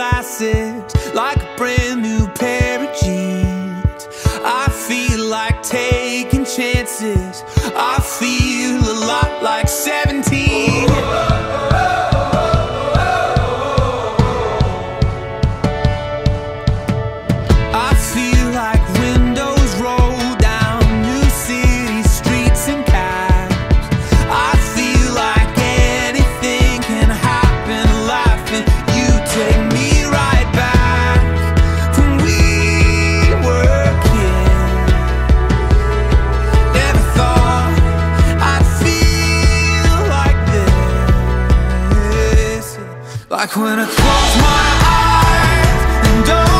glasses like a brand new pair of jeans. I feel like taking chances. Like when I close my eyes and don't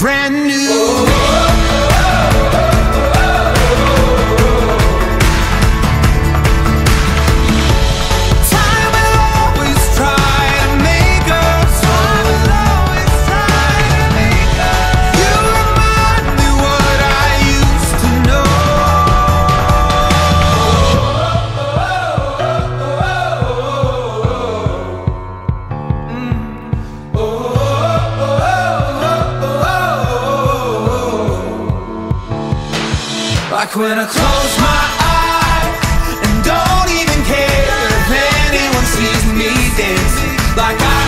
brand new. Like when I close my eyes and don't even care if anyone sees me dancing. Like I